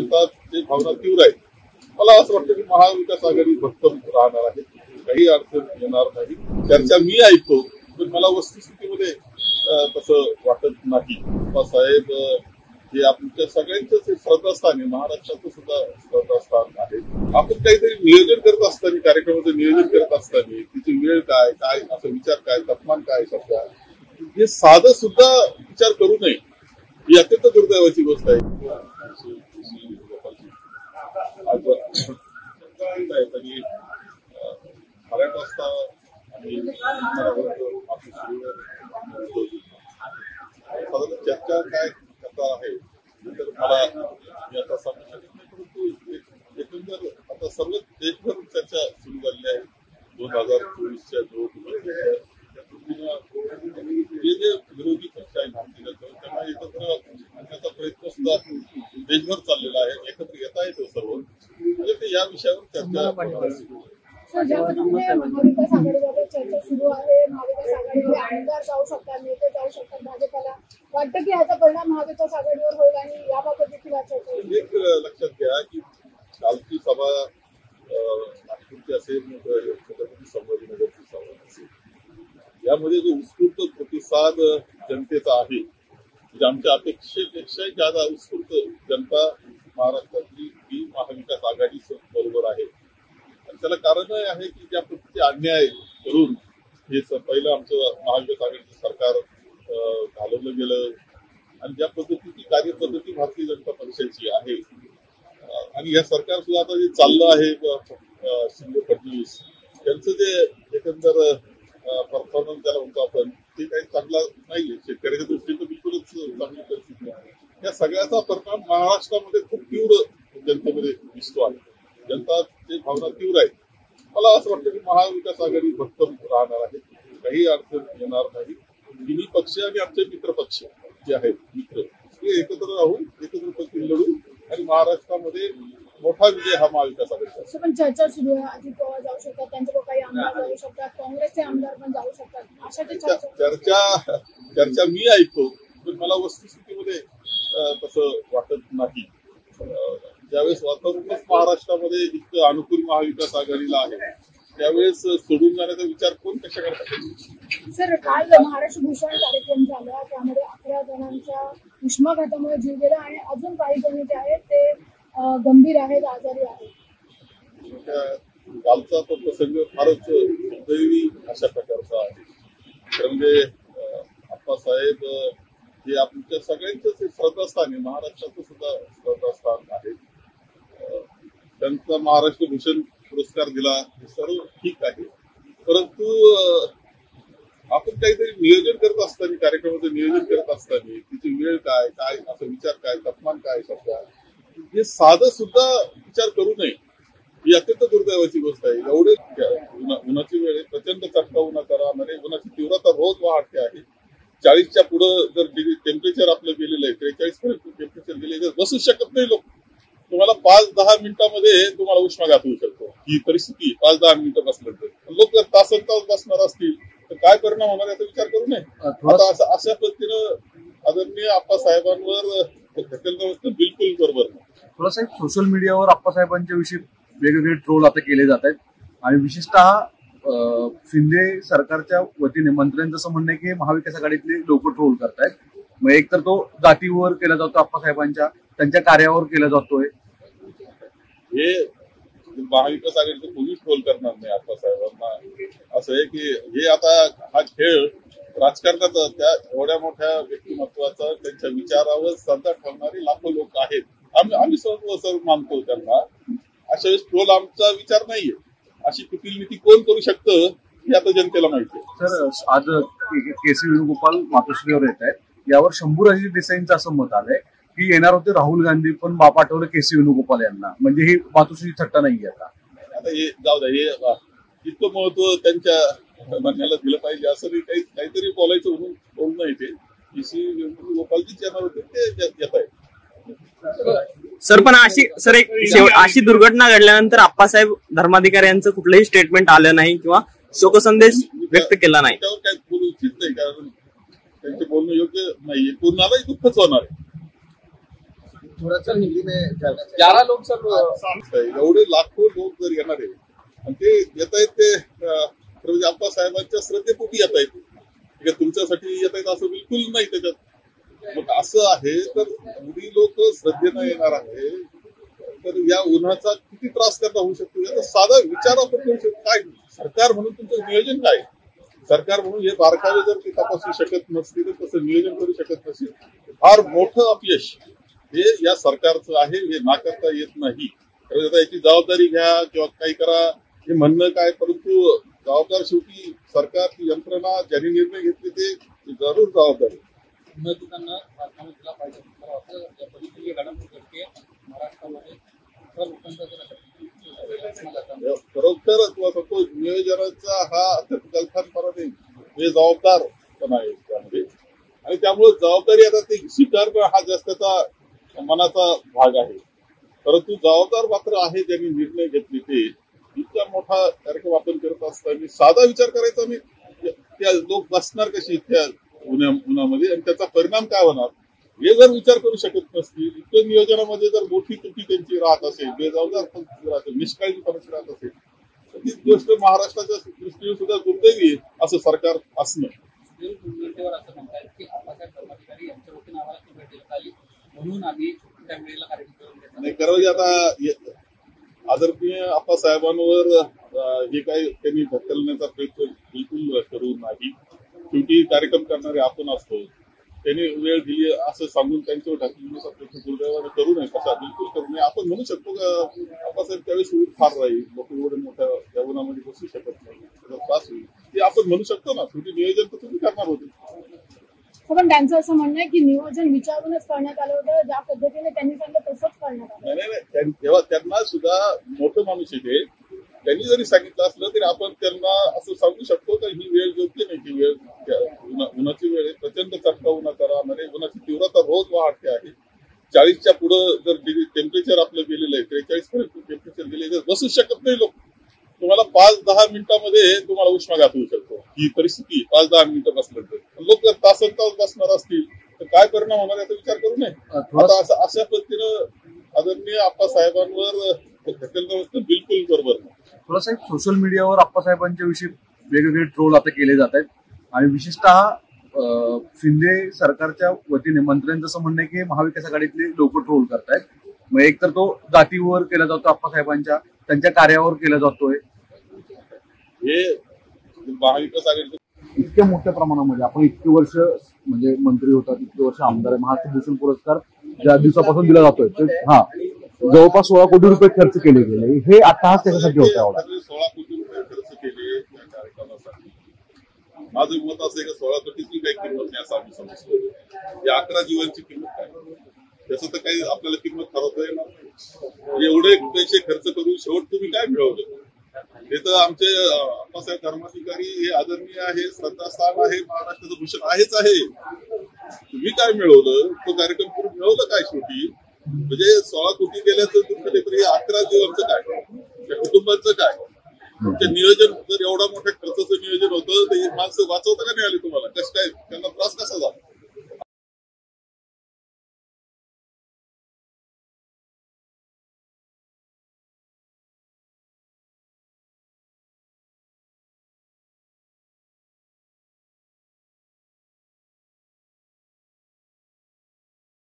जनताची भावना तीव्र आहे. मला असं वाटतं की महाविकास आघाडी भक्कम राहणार आहे. काही अडचण येणार नाही. चर्चा मी ऐकतो पण मला वस्तुस्थितीमध्ये तसं वाटत नाही. साहेब हे आपल्या सगळ्यांचंच एक श्रद्धास्थान आहे. महाराष्ट्राचं सुद्धा श्रद्धास्थान आहे. आपण काहीतरी नियोजन करत असताना कार्यक्रमाचं नियोजन करत असताना तिची वेळ काय काय असं विचार काय तापमान काय सध्या हे साधं सुद्धा विचार करू नये. ही अत्यंत दुर्दैवाची गोष्ट आहे. आज आहे तरी अं, साडेआठ वाजता आम्ही आपली सुरू साधारण चर्चा काय करता आहे तर मला मी आता सांगू शकत नाही. परंतु एक- एकंदर आता सर्व देशभर चर्चा सुरू झालेली आहे. दोन हजार चोवीसच्या निवडणुकीच्या जे जे विरोधी पक्ष आहे भारतीय जनता पक्ष, त्यांना एकत्र आणण्याचा प्रयत्न सुद्धा देशभर चाललेला आहे एकत्र येता येतो सर्व म्हणजे ते या विषयावर चर्चा आहे. सर ज्या पद्धतीने महाविकास आघाडीबाबत चर्चा सुरू आहे महाविकास आघाडीचे आमदार जाऊ शकतात नेते जाऊ शकतात भाजपाला वाटतं की याचा परिणाम महाविकास आघाडीवर होईल आणि याबाबत देखील चर्चा एक लक्षात घ्या की कालची सभा नागपूरची असेल छत्रपती संभाजीनगरची सभा असेल. यामध्ये जो उत्स्फूर्त प्रतिसाद जनतेचा आहे म्हणजे आमच्या अपेक्षेपेक्षाही जादा उत्स्फूर्त जनता महाराष्ट्रातली ही महाविकास आघाडी बरोबर आहे. त्याला कारणही आहे की ज्या पद्धतीचे अन्याय करून हे पहिलं आमचं महाविकास आघाडीचं सरकार अं, घालवलं गेलं. आणि ज्या पद्धतीची कार्यपद्धती भारतीय जनता पक्षाची आहे आणि या सरकार सुद्धा आता जे चाललं आहे शिंदे फडणवीस त्यांचं जे एकंदर परफॉर्मन्स त्याला म्हणतो आपण ते काही चांगला नाहीये. शेतकऱ्याच्या दृष्टीने बिलकुलच चांगली परिस्थिती आहे. या सगळ्याचा परिणाम महाराष्ट्रामध्ये खूप तीव्र जनतेमध्ये दिसतो आहे. जनता भावना तीव्र आहे. मला असं वाटतं की महाविकास आघाडी भक्कम राहणार आहे. काही अडचण येणार नाही. तिन्ही पक्ष आणि आमचे मित्र पक्ष जे आहेत मित्र ते एकत्र राहून एकत्र पक्षी लढू आणि महाराष्ट्रामध्ये मोठा विजय हा महाविकास आघाडीचा पण चर्चा सुरू आहे. अजित पवार जाऊ शकतात त्यांच्याकडे काही आमदार जाऊ शकतात काँग्रेसचे आमदार पण जाऊ शकतात. अशा जे चर्चा चर्चा मी ऐकतो पण मला वस्तुस्थितीमध्ये तसं वाटत नाही. ज्यावेळेस वातावरणच महाराष्ट्रामध्ये इतकं अनुकूल महाविकास आघाडीला आहे त्यावेळेस सोडून जाण्याचा विचार कोण कशा करतात? सर काल महाराष्ट्र भूषण कार्यक्रम झाला त्यामध्ये अकरा जणांच्या उष्माघातामुळे जीव गेला आणि अजून काही जण जे आहेत ते गंभीर आहेत आजारी आहेत. कालचा तो प्रसंग फारच दुर्दैवी अशा प्रकारचा आहे. खरं म्हणजे आप्पासाहेब हे आमच्या सगळ्यांचंच श्रद्धास्थान आहे. महाराष्ट्राचं सुद्धा श्रद्धास्थान आहे. त्यांचा महाराष्ट्र भूषण पुरस्कार दिला हे सर्व ठीक आहे. परंतु आपण काहीतरी नियोजन करत असताना कार्यक्रमाचं नियोजन करत असताना तिची वेळ काय काय असा विचार काय तापमान काय शब्द हे साधं सुद्धा विचार करू नये. ही अत्यंत दुर्दैवाची गोष्ट आहे. एवढे उन्हाची वेळ आहे. प्रचंड चटका उन्हाचा राहणार आहे म्हणजे उन्हाची तीव्रता रोज वाढते आहे. चाळीसच्या पुढं जर टेम्परेचर आपलं गेलेलं आहे त्रेचाळीस पर्यंत टेम्परेचर गेले तर बसू शकत नाही लोक दहा मिनिटांमध्ये तुम्हाला उष्माघात होऊ शकतो. ही परिस्थिती पाच दहा मिनिटं तर. लोक जर तासन तास बसणार असतील तर काय परिणाम होणार याचा विचार करू नये. आता असं अशा पद्धतीनं आदरणीय आप्पा साहेबांवर ढकलणं होतं बिलकुल बरोबर नाही. थोडं साहेब सोशल मीडियावर आप्पासाहेबांच्या विषयी वेगवेगळे ट्रोल आता केले जात आहेत. आणि विशेषतः शिंदे सरकारच्या वतीने मंत्र्यांचं असं म्हणणं की महाविकास आघाडीतले लोक ट्रोल करतायत. मग एक तर तो जातीवर केला जातो आप्पासाहेबांच्या त्यांच्या कार्यावर केला जातोय. हे महाविकास आघाडीचं कोणी ट्रोल करणार नाही आता साहेबांना असं आहे की हे आता हा खेळ राजकारणाचा त्या एवढ्या मोठ्या व्यक्तिमत्वाचा त्यांच्या विचारावर श्रद्धा ठेवणारे लाखो लोक आहेत. आम्ही आम्ही सर्व सर्व मानतो त्यांना. अशा वेळेस ट्रोल आमचा विचार नाहीये. अशी कुठली नीती कोण करू शकतं हे आता जनतेला माहिती आहे. सर आज के सी वेणुगोपाल मातोश्रीवर येत आहेत. यावर शंभूराजी देसाईंचं असं मत आलंय. की येणार होते राहुल गांधी पण बाप आठवलं के सी वेणुगोपाल यांना. म्हणजे ही मातोश्री थट्टा नाही आता. आता हे जाऊ द्या हे इतकं महत्त्व त्यांच्या म्हणण्याला दिलं पाहिजे असं नाही काही काहीतरी बोलायचं म्हणून बोलणं आहे ते. पीसी गोपालजीच येणार होते ते येत आहेत. सर पण अशी सर एक अशी दुर्घटना घडल्यानंतर आप्पासाहेब धर्माधिकारी यांचं कुठलंही स्टेटमेंट आलं नाही किंवा शोकसंदेश व्यक्त केला नाही. त्यावर काय बोलू इच्छित नाही कारण त्यांचे बोलणं योग्य नाहीये. पूर्णालाही दुःखच होणार आहे. थोड़ा हिंदी में ग्यारह लोग सर एवढे लाखो लोक जर येणार आहे आणि ते येत आहेत ते म्हणजे आप्पा साहेबांच्या श्रद्धेपोटी येत आहेत. म्हणजे तुमच्यासाठी येत आहेत असं बिलकुल नाही त्याच्यात. मग असं आहे तर एवढी लोक श्रद्धेनं येणार आहे तर या उन्हाचा किती त्रास त्यांना होऊ शकतो? याचा साधा विचार आपण करू शकतो. काय सरकार म्हणून तुमचं नियोजन काय? सरकार म्हणून हे बारकावे जर ते तपासू शकत नसतील तर तसं नियोजन करू शकत नसेल फार मोठं अपयश. हे या सरकारचं आहे हे नाकारता येत नाही. आता याची जबाबदारी घ्या किंवा काही करा हे म्हणणं काय? परंतु जबाबदार शेवटी सरकार यंत्रणा ज्यांनी निर्णय घेतले ते जरूर जबाबदार दिला पाहिजे. या घडामोडी घडते महाराष्ट्रामध्ये लोकांचा जर सांगा. खरोखर तुला सांगतो नियोजनाचा हा नाही. हे जबाबदार पण आहे त्यामध्ये. आणि त्यामुळे जबाबदारी आता ते स्वीकारणं हा जास्त मनाचा भाग आहे. परंतु जबाबदार मात्र आहे ज्यांनी निर्णय घेतले ते इतका मोठा कार्यक्रम आपण करत असताना साधा विचार करायचा मी त्या लोक बसणार कशी त्या उन्हा उन्हामध्ये? आणि त्याचा परिणाम काय होणार? हे जर विचार करू शकत नसतील इतकं नियोजनामध्ये जर मोठी त्रुटी त्यांची राहत असेल बेजबाबदार राहत निष्काळजीपणाची राहत असेल तर ती गोष्ट महाराष्ट्राच्या दृष्टीने सुद्धा दुर्दैवी असं सरकार असणं. म्हणून आम्ही त्या कार्यक्रम म्हणजे आता आदरणीय आप्पा साहेबांवर हे काही त्यांनी ढकलण्याचा प्रयत्न बिलकुल करू नाही. शेवटी कार्यक्रम करणारे आपण असतो. त्यांनी वेळ दिली असं सांगून त्यांच्यावर ढकलण्याचा प्रयत्न दुर्दैवाने करू नये कसा बिलकुल करू नये. आपण म्हणू शकतो का आप्पासाहेब त्यावेळेस ऊर फार राहील. लोक एवढे मोठ्या जेवणामध्ये बसू शकत नाही. त्याचा त्रास होईल. ते आपण म्हणू शकतो ना. शेवटी नियोजन तर तुम्ही करणार होते. पण त्यांचं असं म्हणणं आहे की नियोजन विचारूनच करण्यात आलं होतं. ज्या पद्धतीने त्यांनी सांगितलं तसंच करण्यात आलं. नाही नाही तेव्हा त्यांना सुद्धा मोठं माणूस येते त्यांनी जरी सांगितलं असलं तरी आपण त्यांना असं सांगू शकतो तर ही वेळ योग्य नाही ती वेळ उन्हाची वेळ आहे. प्रचंड चटका उन्हाचा राहणार आहे उन्हाची तीव्रता रोज वाढते आहे. चाळीसच्या पुढं जर टेम्परेचर आपलं गेलेलं आहे त्रेचाळीस पर्यंत टेम्परेचर गेले तर बसूच शकत नाही लोक तुम्हाला पाच दहा मिनिटांमध्ये तुम्हाला उष्माघात होऊ शकतो. ही परिस्थिती पाच दहा मिनिटं बसल्यानंतर लोक जर तासन तास बसणार असतील तर काय परिणाम होणार याचा विचार करू नये. थोडं- आता असं अशा पद्धतीनं आदरणीय आप्पा साहेबांवर ढकलणं होतं बिलकुल बरोबर नाही. थोडंसं एक सोशल मीडियावर आप्पासाहेबांच्या विषयी वेगवेगळे ट्रोल आता केले जात आहेत. आणि विशेषतः शिंदे सरकारच्या वतीने मंत्र्यांचं असं म्हणणं आहे की महाविकास आघाडीतले लोक ट्रोल करतायत. मग एक तर तो जातीवर केला जातो आप्पासाहेबांच्या. त्यांच्या कार्यावर केला जातोय. हे महाविकास आघाडीचं इतक्या मोठ्या प्रमाणामध्ये आपण इतके वर्ष म्हणजे मंत्री होतात इतके वर्ष आमदार आहे महाराष्ट्र भूषण पुरस्कार ज्या दिवसापासून दिला जातोय ते हा. जवळपास सोळा कोटी रुपये खर्च केले गेले. हे अट्टहास त्याच्यासाठी होता एवढा सोळा कोटी रुपये खर्च केले या कार्यक्रमासाठी. माझं मत असं आहे की सोळा कोटीची काही किंमत नाही असं आम्ही समजतो. या अकरा जीवांची किंमत काय त्याचं तर काही आपल्याला किंमत ठरवता येणार नाही. म्हणजे एवढे पैसे खर्च करून शेवट तुम्ही काय मिळवलं? हे तर आमचे अप्पासाहेब धर्माधिकारी हे आदरणीय आहे श्रद्धास्थान आहे महाराष्ट्राचं भूषण आहेच आहे. तुम्ही काय मिळवलं? तो कार्यक्रम करून मिळवलं काय शेवटी? म्हणजे सोळा कोटी गेल्याचं दुःख नाही हे अकरा जीवांचं काय? त्या कुटुंबाचं काय? तुमचं नियोजन जर एवढा मोठ्या खर्चाचं नियोजन होतं तर ही माणसं वाचवता का मिळाली तुम्हाला? कसं काय? त्यांना त्रास कसा झाला?